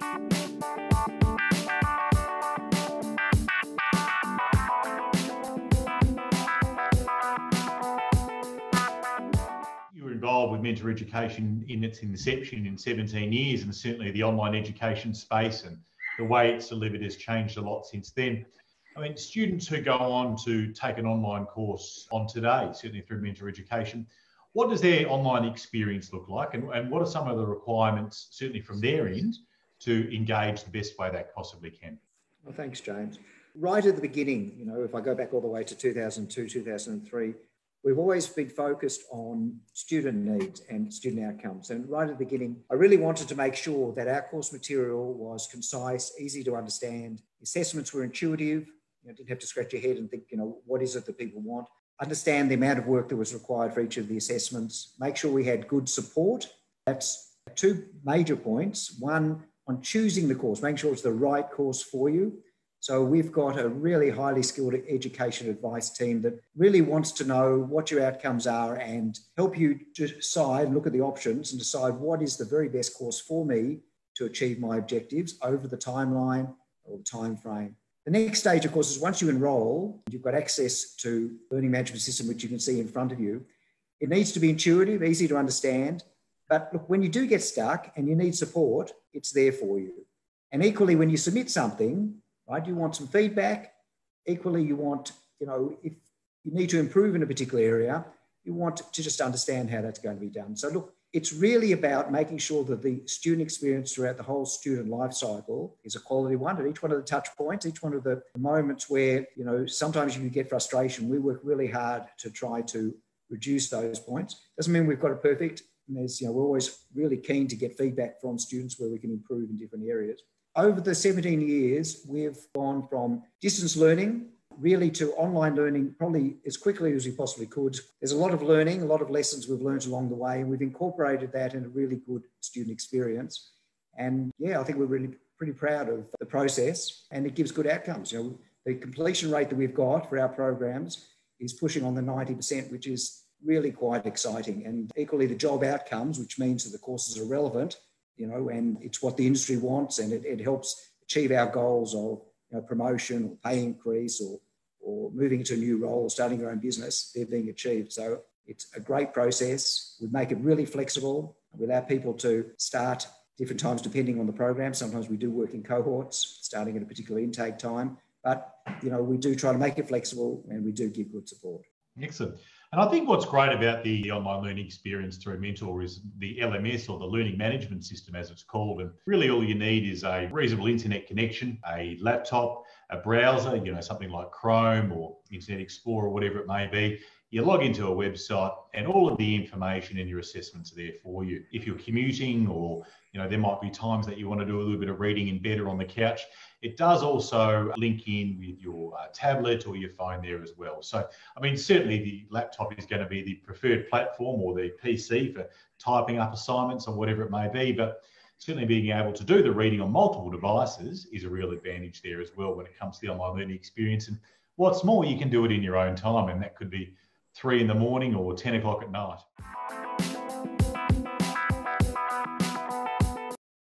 You were involved with mentor education in its inception in 17 years, and certainly the online education space and the way it's delivered has changed a lot since then. I mean, students who go on to take an online course on today, certainly through mentor education, what does their online experience look like, and, and what are some of the requirements, certainly from their end, to engage the best way they possibly can? Well, thanks, James. Right at the beginning, you know, if I go back all the way to 2002, 2003, we've always been focused on student needs and student outcomes. And right at the beginning, I really wanted to make sure that our course material was concise, easy to understand, assessments were intuitive, you know, didn't have to scratch your head and think, you know, what is it that people want? Understand the amount of work that was required for each of the assessments, make sure we had good support. That's two major points. One, on choosing the course, making sure it's the right course for you. So we've got a really highly skilled education advice team that really wants to know what your outcomes are and help you decide, and look at the options and decide what is the very best course for me to achieve my objectives over the timeline or the time frame. The next stage, of course, is once you enroll, you've got access to learning management system, which you can see in front of you. It needs to be intuitive, easy to understand. But look, when you do get stuck and you need support, it's there for you. And equally, when you submit something, right, you want some feedback. Equally, you want, you know, if you need to improve in a particular area, you want to just understand how that's going to be done. So look, it's really about making sure that the student experience throughout the whole student life cycle is a quality one at each one of the touch points, each one of the moments where, you know, sometimes you can get frustration. We work really hard to try to reduce those points. Doesn't mean we've got it perfect. And there's, you know, we're always really keen to get feedback from students where we can improve in different areas. Over the 17 years, we've gone from distance learning really to online learning probably as quickly as we possibly could. There's a lot of learning, a lot of lessons we've learned along the way, and we've incorporated that in a really good student experience. And yeah, I think we're really pretty proud of the process and it gives good outcomes. You know, the completion rate that we've got for our programs is pushing on the 90%, which is really quite exciting. And equally the job outcomes, which means that the courses are relevant, you know, and it's what the industry wants and it, it helps achieve our goals of you know, promotion or pay increase or, or moving into a new role or starting your own business, they're being achieved. So it's a great process. We make it really flexible. We allow people to start different times depending on the program. Sometimes we do work in cohorts, starting at a particular intake time. But you know, we do try to make it flexible and we do give good support. Excellent. And I think what's great about the uh, online learning experience through Mentor is the LMS or the learning management system, as it's called. And really, all you need is a reasonable internet connection, a laptop, a browser, you know, something like Chrome or Internet Explorer, whatever it may be. You log into a website, and all of the information in your assessments are there for you. If you're commuting, or you know, there might be times that you want to do a little bit of reading in bed or on the couch, it does also link in with your uh, tablet or your phone there as well. So, I mean, certainly the laptop is going to be the preferred platform or the PC for typing up assignments or whatever it may be. But certainly being able to do the reading on multiple devices is a real advantage there as well when it comes to the online learning experience. And what's more, you can do it in your own time, and that could be three in the morning or 10 o'clock at night.